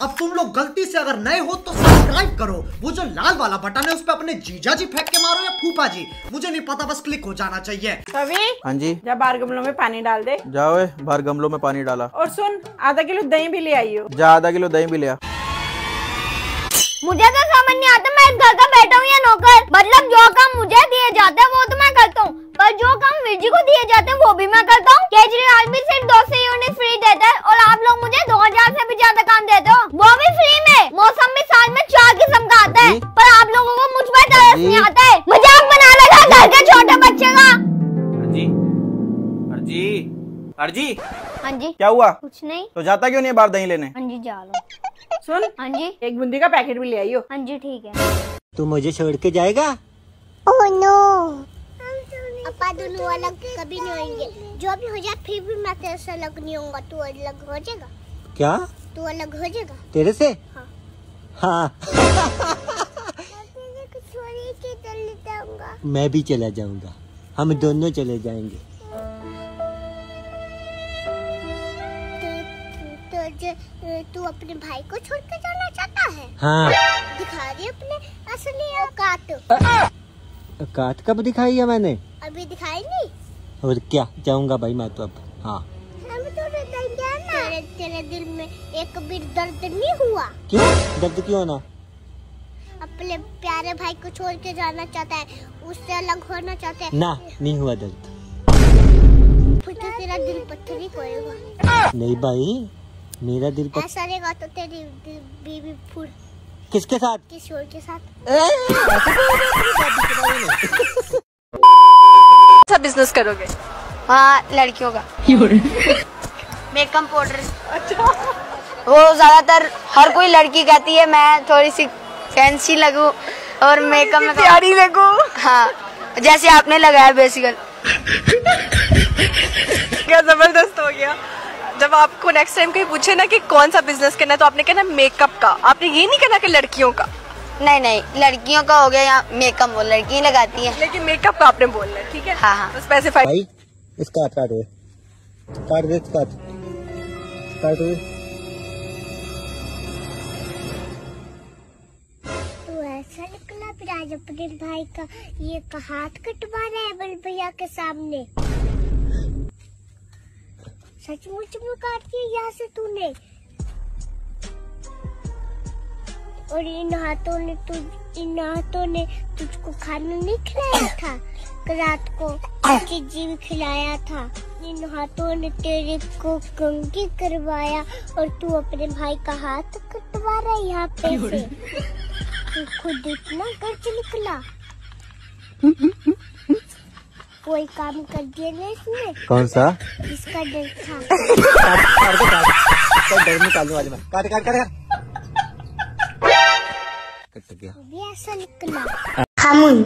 अब तुम लोग गलती से अगर नए हो तो सब्सक्राइब करो। वो जो लाल वाला बटन है उस पर अपने जीजा जी फेंक के मारो या फूफा जी। मुझे नहीं पता बस क्लिक हो जाना चाहिए। कवि हाँ जी। जा बाहर गमलों में पानी डाल दे। जाओ ए, बाहर गमलों में पानी डाला। और सुन आधा किलो दही भी ले आई हो जा आधा किलो दही भी लिया मुझे तो समझ नहीं आता मैं घर का बैठा हूँ या नौकर? मतलब जो काम मुझे दिए जाते हैं वो तो मैं करता हूँ। पर जो काम विजी को दिए जाते हैं वो भी मैं करता हूँ। केजरीवाल भी सिर्फ़ दो सौ यूनिट फ्री देता है मुझे दो हज़ार से भी ज़्यादा काम देते हो वो भी फ्री में। मौसम भी साल में चार किस्म का आता है। पर आप लोगों को मुझ पर तरस नहीं आता है। मज़ाक बना लगा घर के छोटे बच्चे का। अर्जी। अर्जी। अर्जी। हाँ जी। क्या हुआ? कुछ नहीं। तो जाता क्यों नहीं बाहर दही लेने? हाँ जी जा लो। सुन। हाँ जी। एक बूंदी का पैकेट भी ले आई हो हाँ जी ठीक है। तू मुझे छोड़ के जाएगा? ओह नो अपा दोनों अलग कभी नहीं होंगे जो भी हो जाए फिर भी मैं तेरे से अलग नहीं होऊँगा। तू अलग हो जाएगा। क्या? तू अलग हो जाएगा। तेरे से? हाँ। हाँ। मैं भी चला जाऊँगा। हम दोनों चले जाएँगे। तो तू अपने भाई को छोड़ के जाना चाहता है? हाँ। दिखा दे अपने असली औकात काट कब दिखाई है मैंने? अभी दिखाई नहीं। और क्या? जाऊँगा भाई मैं तो अब। हाँ। तो तेरे तेरे दिल में एक भी दर्द नहीं हुआ? क्यों? दर्द क्यों ना? अपने प्यारे भाई को छोड़ के जाना चाहता है उससे अलग होना चाहता है। ना नहीं हुआ दर्द। फिर तो तेरा दिल पत्थर ही कोएगा नहीं भाई मेरा दिल ऐसा रहेगा तो तेरी बीवी किसके साथ? किशोर के साथ। बिज़नेस करोगे? हाँ लड़कियों का। मेकअप पाउडर अच्छा वो ज़्यादातर हर कोई लड़की कहती है मैं थोड़ी सी फैंसी लगूं और मेकअप में प्यारी लगो। हाँ जैसे आपने लगाया बेसिकल क्या ज़बरदस्त हो गया। जब आपको नेक्स्ट टाइम कोई पूछे ना कि कौन सा बिज़नेस करना है तो आपने कहना मेकअप का। आपने ये नहीं कहना कि लड़कियों का। नहीं नहीं लड़कियों का हो गया या मेकअप वो लड़की लगाती है। लेकिन मेकअप का आपने बोलना है ठीक है? हाँ, हाँ। तो स्पेसिफाई भाई इसका हाथ काट दे। काट दे काट दे। तो ऐसा निकला भाई का ये का हाथ कटवा रहा है बल भैया के सामने। सचमुच में काट दिया यहाँ से तूने? और इन हाथों ने तुझ इन हाथों ने तुझको खाना नहीं खिलाया था रात को भी खिलाया था इन हाथों ने तेरे को कंगी करवाया और तू अपने भाई का हाथ कटवा रहा है यहाँ पे से तू खुद इतना गर्ज निकला कोई काम कर दिया ना इसने कौन सा इसका डर था काट काट काट डर निकालने वाले में काट काट काट काट कट गया भी ऐसा निकला खामुन